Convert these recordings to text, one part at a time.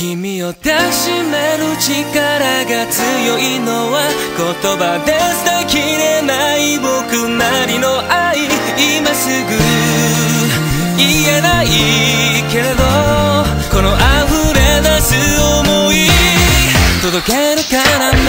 君を抱きしめる力が強いのは言葉で伝えきれない僕なりの愛今すぐ言えないけれどこの溢れ出す想い届けるかな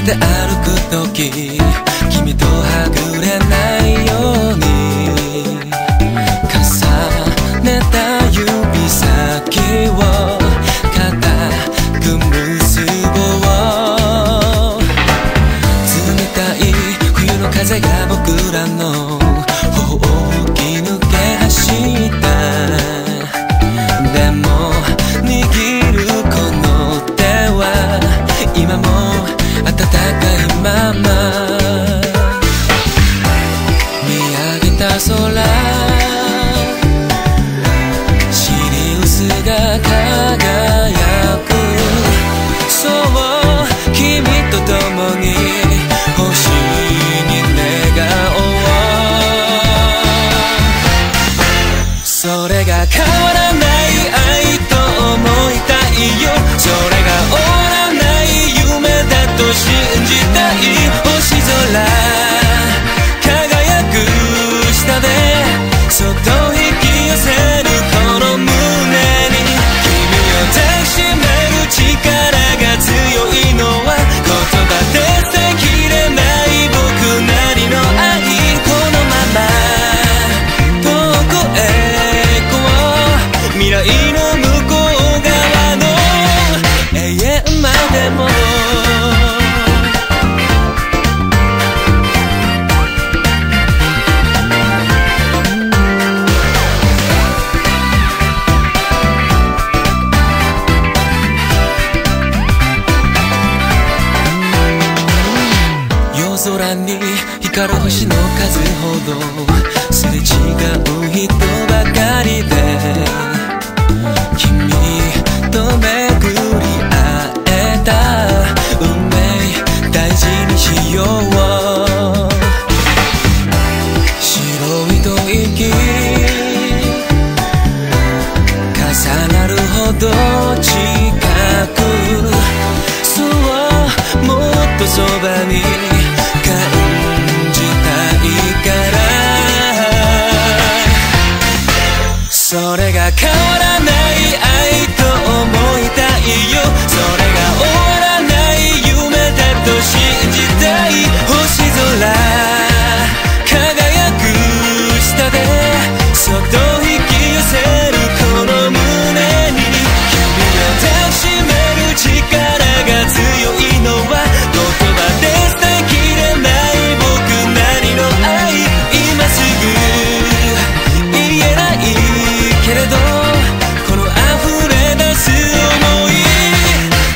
けて歩く時君とはぐれないように sola. 光る星の数ほどすれ違う人ばかりで君と巡り会えた運命大事にしよう。白い吐息重なるほど近くそうもっとそばに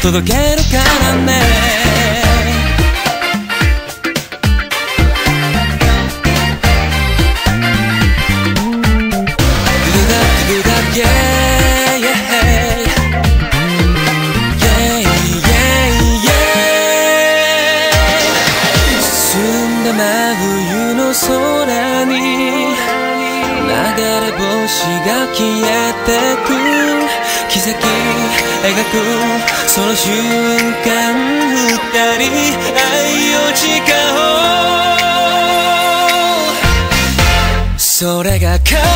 届けるからね。真冬の空に流れ星が消えてく奇跡描くその瞬間二人愛を誓おう。それが変